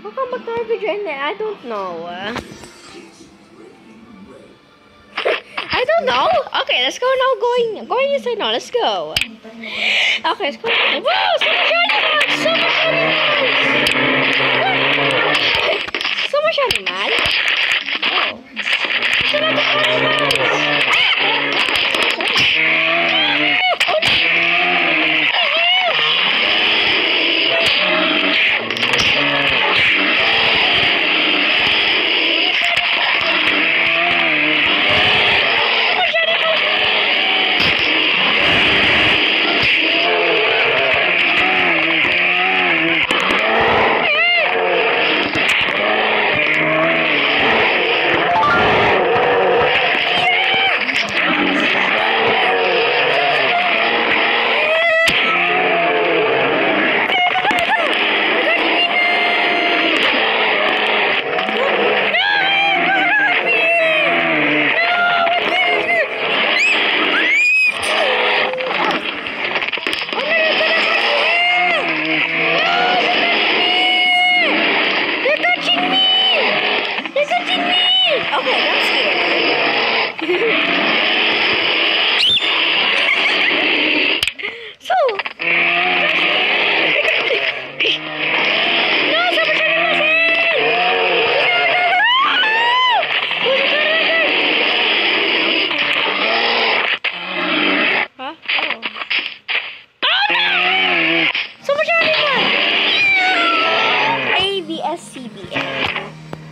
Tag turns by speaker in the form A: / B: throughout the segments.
A: Come back to our video and I don't know. I don't know. Okay, let's go now. Going, going inside now. Let's go. Okay, let's go. Whoa, so much animals! So much animals! so much animal. Oh. So much animals!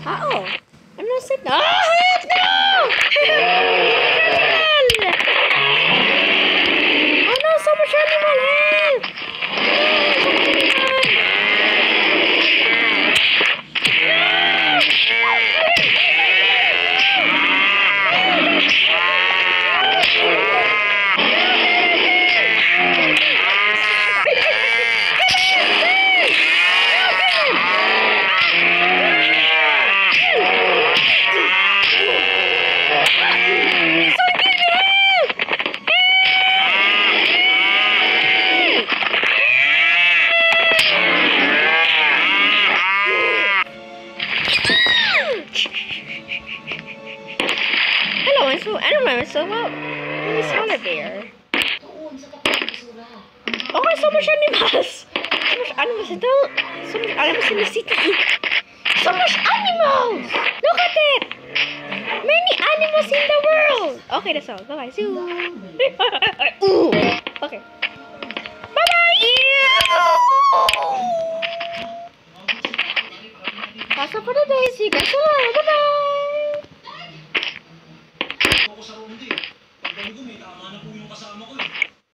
A: Uh-oh. Hello, I'm so animal. I'm so well. Miss Hannah Bear.
B: Tuon sa.
A: Oh, so much animals! So much animals ito. So much animals in the city. So much animals! Look at it! Many animals in the world! Okay, that's all. Bye-bye. See you. Ooh. Okay. Bye-bye! That's all for today. See you guys tomorrow. Bye-bye!